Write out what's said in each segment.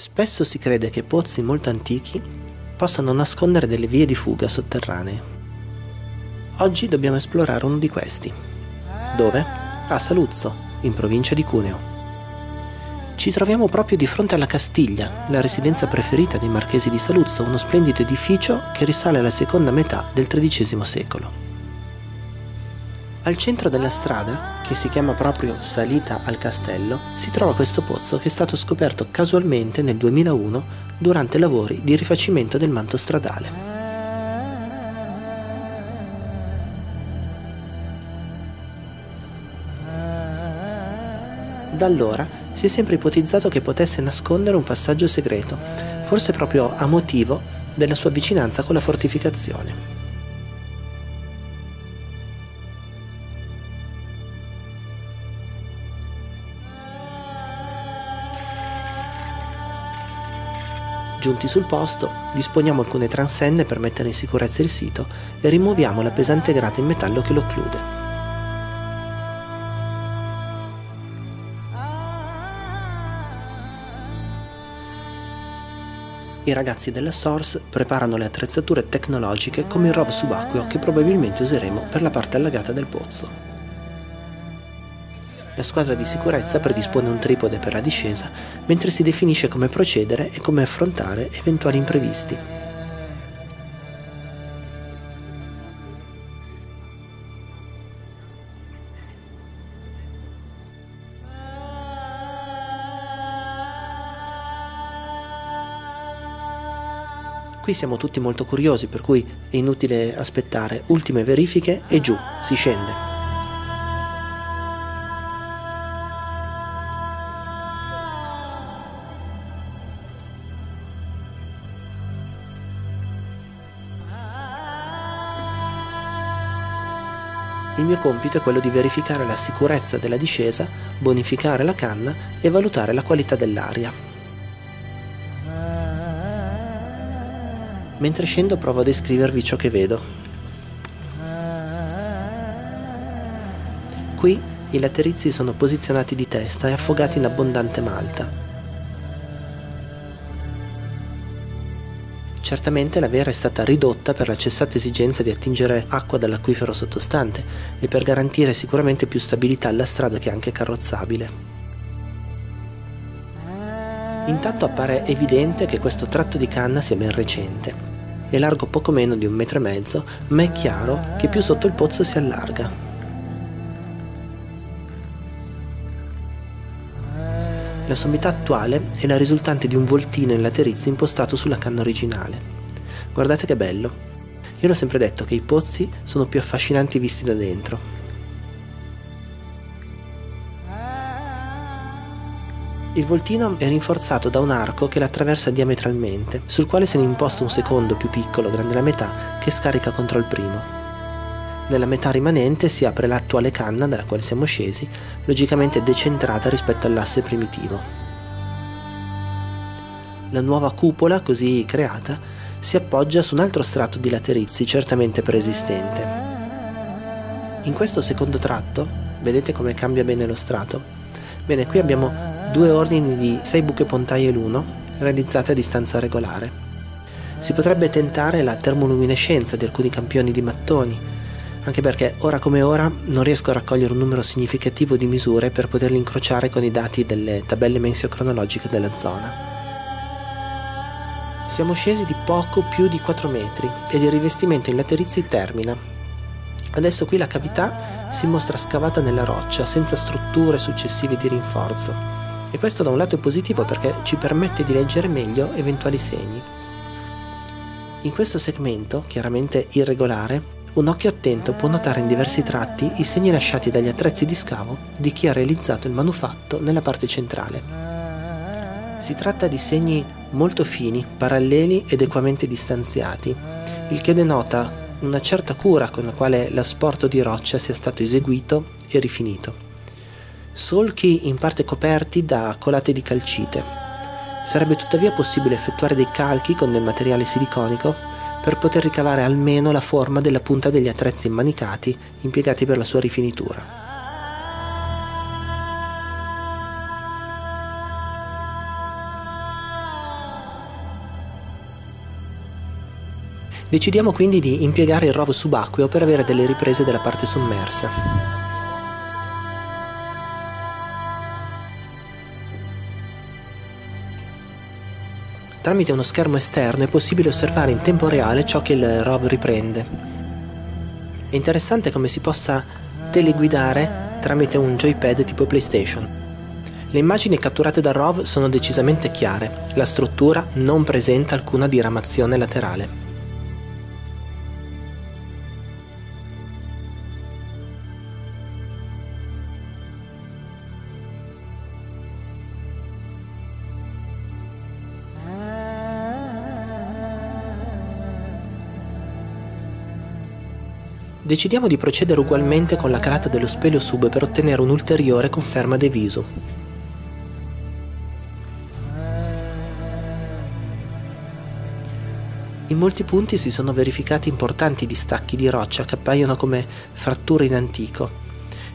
Spesso si crede che pozzi molto antichi possano nascondere delle vie di fuga sotterranee. Oggi dobbiamo esplorare uno di questi. Dove? A Saluzzo, in provincia di Cuneo. Ci troviamo proprio di fronte alla Castiglia, la residenza preferita dei marchesi di Saluzzo, uno splendido edificio che risale alla seconda metà del XIII secolo. Al centro della strada, che si chiama proprio Salita al Castello, si trova questo pozzo che è stato scoperto casualmente nel 2001 durante lavori di rifacimento del manto stradale. Da allora si è sempre ipotizzato che potesse nascondere un passaggio segreto, forse proprio a motivo della sua vicinanza con la fortificazione. Giunti sul posto, disponiamo alcune transenne per mettere in sicurezza il sito e rimuoviamo la pesante grata in metallo che lo occlude. I ragazzi della Source preparano le attrezzature tecnologiche come il ROV subacqueo che probabilmente useremo per la parte allagata del pozzo. La squadra di sicurezza predispone un tripode per la discesa, mentre si definisce come procedere e come affrontare eventuali imprevisti. Qui siamo tutti molto curiosi, per cui è inutile aspettare ultime verifiche e giù, si scende. Il mio compito è quello di verificare la sicurezza della discesa, bonificare la canna e valutare la qualità dell'aria. Mentre scendo provo a descrivervi ciò che vedo. Qui i laterizi sono posizionati di testa e affogati in abbondante malta. Certamente la vera è stata ridotta per la cessata esigenza di attingere acqua dall'acquifero sottostante e per garantire sicuramente più stabilità alla strada che anche carrozzabile. Intanto appare evidente che questo tratto di canna sia ben recente. È largo poco meno di un metro e mezzo, ma è chiaro che più sotto il pozzo si allarga. La sommità attuale è la risultante di un voltino in laterizio impostato sulla canna originale. Guardate che bello. Io l'ho sempre detto che i pozzi sono più affascinanti visti da dentro. Il voltino è rinforzato da un arco che l'attraversa diametralmente, sul quale se ne imposta un secondo più piccolo, grande la metà, che scarica contro il primo. Nella metà rimanente si apre l'attuale canna dalla quale siamo scesi, logicamente decentrata rispetto all'asse primitivo. La nuova cupola, così creata, si appoggia su un altro strato di laterizi certamente preesistente. In questo secondo tratto, vedete come cambia bene lo strato? Bene, qui abbiamo due ordini di 6 buche pontaie l'uno, realizzate a distanza regolare. Si potrebbe tentare la termoluminescenza di alcuni campioni di mattoni, anche perché ora come ora non riesco a raccogliere un numero significativo di misure per poterli incrociare con i dati delle tabelle mensio-cronologiche della zona. Siamo scesi di poco più di 4 metri ed il rivestimento in laterizi termina. Adesso qui la cavità si mostra scavata nella roccia senza strutture successive di rinforzo e questo da un lato è positivo perché ci permette di leggere meglio eventuali segni. In questo segmento, chiaramente irregolare, un occhio attento può notare in diversi tratti i segni lasciati dagli attrezzi di scavo di chi ha realizzato il manufatto nella parte centrale. Si tratta di segni molto fini, paralleli ed equamente distanziati, il che denota una certa cura con la quale l'asporto di roccia sia stato eseguito e rifinito. Solchi in parte coperti da colate di calcite. Sarebbe tuttavia possibile effettuare dei calchi con del materiale siliconico per poter ricavare almeno la forma della punta degli attrezzi immanicati impiegati per la sua rifinitura. Decidiamo quindi di impiegare il rovo subacqueo per avere delle riprese della parte sommersa. Tramite uno schermo esterno è possibile osservare in tempo reale ciò che il ROV riprende. È interessante come si possa teleguidare tramite un joypad tipo PlayStation. Le immagini catturate dal ROV sono decisamente chiare, la struttura non presenta alcuna diramazione laterale. Decidiamo di procedere ugualmente con la calata dello speleo sub per ottenere un'ulteriore conferma dei visu. In molti punti si sono verificati importanti distacchi di roccia che appaiono come fratture in antico.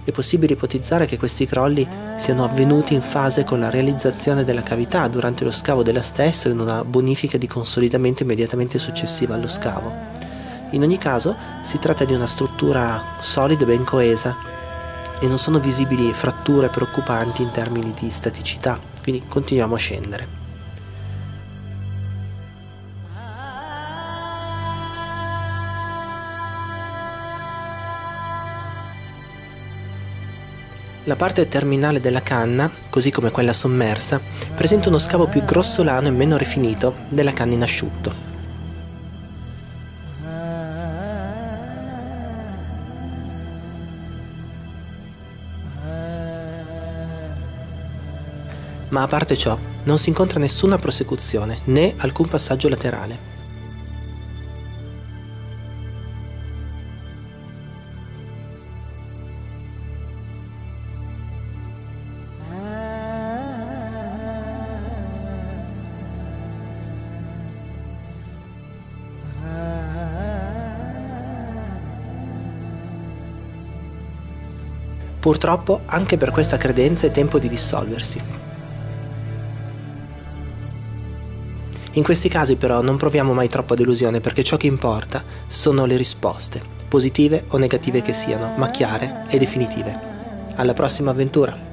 È possibile ipotizzare che questi crolli siano avvenuti in fase con la realizzazione della cavità durante lo scavo della stessa o in una bonifica di consolidamento immediatamente successiva allo scavo. In ogni caso si tratta di una struttura solida e ben coesa e non sono visibili fratture preoccupanti in termini di staticità, quindi continuiamo a scendere. La parte terminale della canna, così come quella sommersa, presenta uno scavo più grossolano e meno rifinito della canna in asciutto. Ma a parte ciò, non si incontra nessuna prosecuzione né alcun passaggio laterale. Purtroppo anche per questa credenza è tempo di dissolversi. In questi casi però non proviamo mai troppa delusione perché ciò che importa sono le risposte, positive o negative che siano, ma chiare e definitive. Alla prossima avventura!